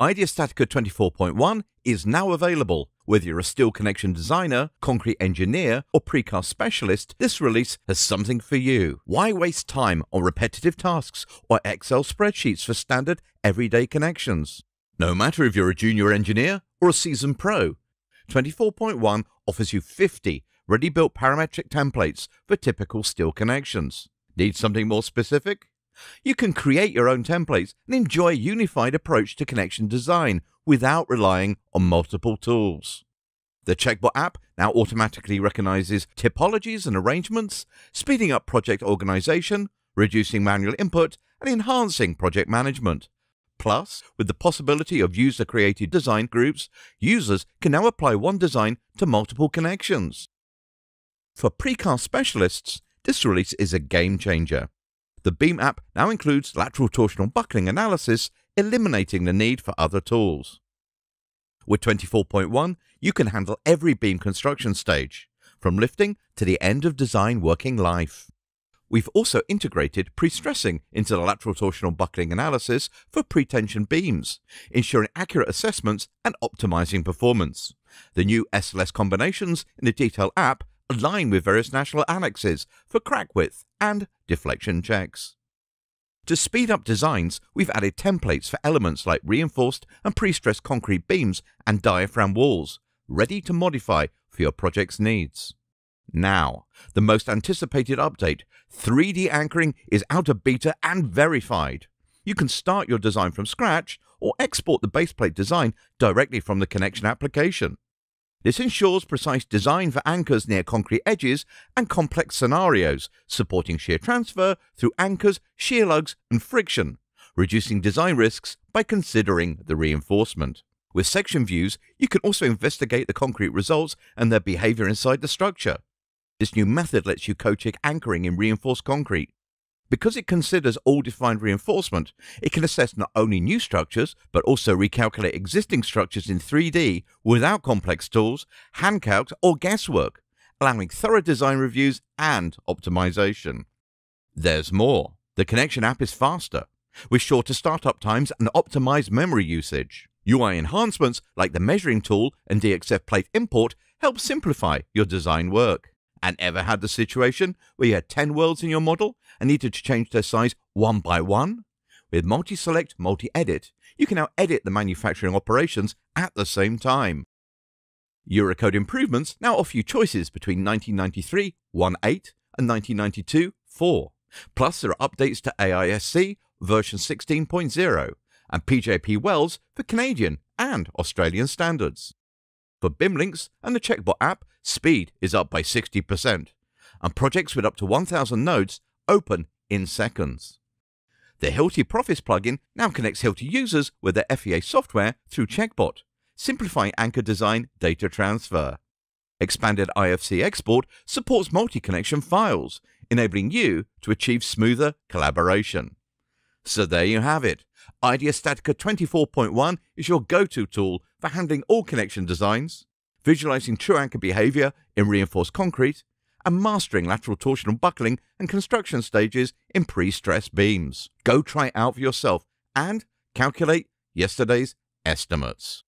IDEA Statica 24.1 is now available. Whether you're a steel connection designer, concrete engineer, or precast specialist, this release has something for you. Why waste time on repetitive tasks or Excel spreadsheets for standard everyday connections? No matter if you're a junior engineer or a seasoned pro, 24.1 offers you 50 ready built parametric templates for typical steel connections. Need something more specific? You can create your own templates and enjoy a unified approach to connection design without relying on multiple tools. The Checkbot app now automatically recognizes typologies and arrangements, speeding up project organization, reducing manual input, and enhancing project management. Plus, with the possibility of user created design groups, users can now apply one design to multiple connections. For precast specialists, this release is a game changer. The Beam app now includes lateral torsional buckling analysis, eliminating the need for other tools. With 24.1, you can handle every beam construction stage, from lifting to the end of design working life. We've also integrated pre-stressing into the lateral torsional buckling analysis for pre-tension beams, ensuring accurate assessments and optimizing performance. The new SLS combinations in the Detail app align with various national annexes for crack width and deflection checks. To speed up designs, we've added templates for elements like reinforced and pre-stressed concrete beams and diaphragm walls, ready to modify for your project's needs. Now, the most anticipated update, 3D anchoring is out of beta and verified. You can start your design from scratch or export the baseplate design directly from the connection application. This ensures precise design for anchors near concrete edges and complex scenarios, supporting shear transfer through anchors, shear lugs, and friction, reducing design risks by considering the reinforcement. With section views, you can also investigate the concrete results and their behavior inside the structure. This new method lets you co-check anchoring in reinforced concrete, because it considers all defined reinforcement, it can assess not only new structures, but also recalculate existing structures in 3D without complex tools, hand or guesswork, allowing thorough design reviews and optimization. There's more. The Connection app is faster, with shorter startup times and optimized memory usage. UI enhancements like the measuring tool and DXF plate import help simplify your design work. And ever had the situation where you had 10 welds in your model and needed to change their size one by one? With multi-select, multi-edit, you can now edit the manufacturing operations at the same time. Eurocode improvements now offer you choices between 1993 1.8 and 1992 4. Plus, there are updates to AISC version 16.0 and PJP welds for Canadian and Australian standards. For BIMlinks and the Checkbot app, speed is up by 60%, and projects with up to 1,000 nodes open in seconds. The Hilti Profis plugin now connects Hilti users with their FEA software through Checkbot, simplifying anchor design data transfer. Expanded IFC export supports multi-connection files, enabling you to achieve smoother collaboration. So there you have it. IDEA Statica 24.1 is your go-to tool for handling all connection designs, visualizing true anchor behavior in reinforced concrete, and mastering lateral torsional buckling and construction stages in pre-stressed beams. Go try it out for yourself and calculate yesterday's estimates.